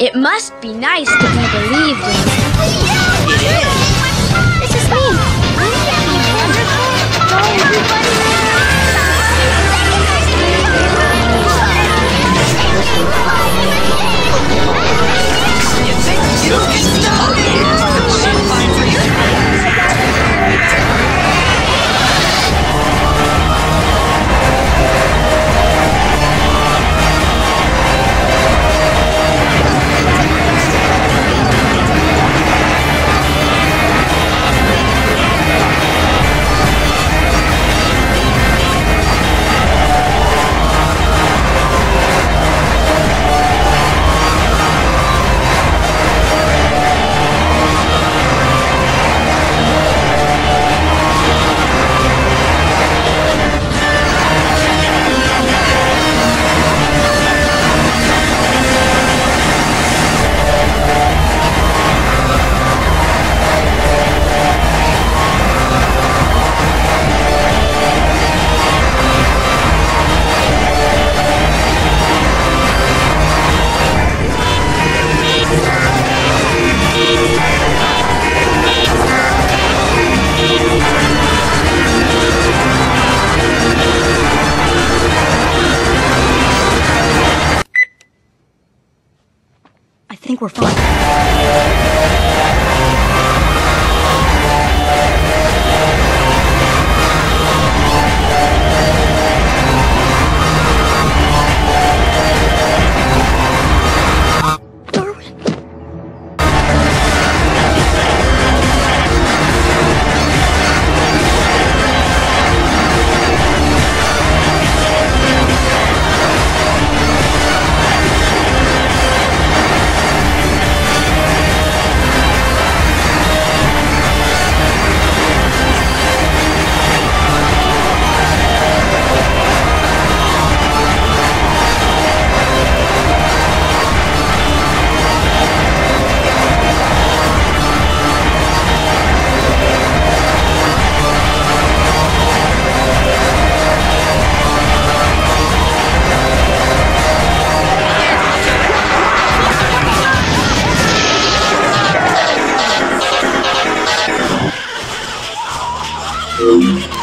It must be nice to be believed in. Think we're fine. Thank